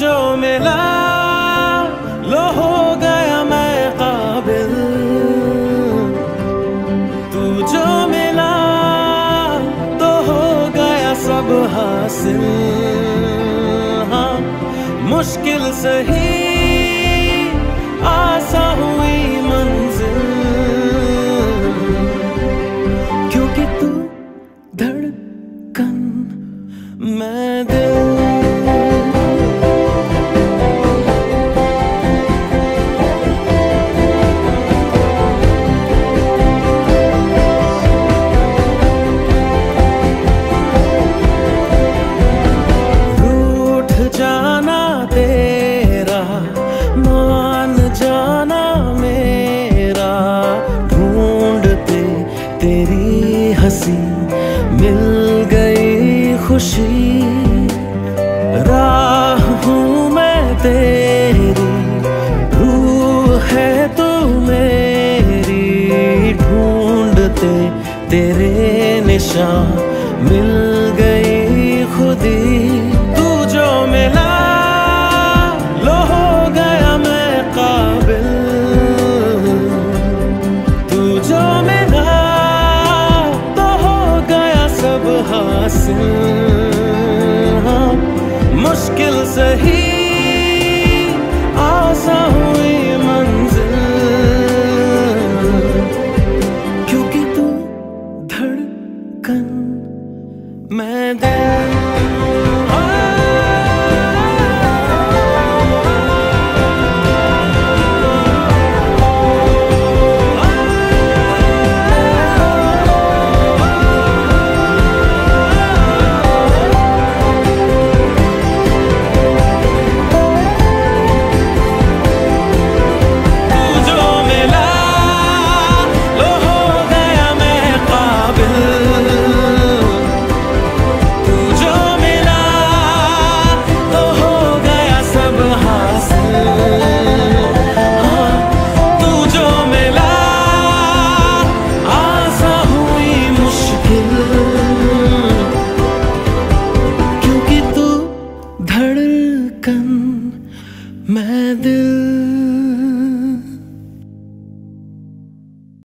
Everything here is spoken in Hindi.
जो मिला, लो हो गया मैं काबिल। तू जो मिला तो हो गया सब हासिल। हाँ मुश्किल सही आसा हुई मंजिल। क्योंकि तू धड़कन, मैं दिल तेरी हँसी मिल गई खुशी। राह हूँ मैं तेरी, रूह है तू मेरी। ढूंढते तेरे निशान मिल गई खुदी। akan